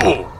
Oh!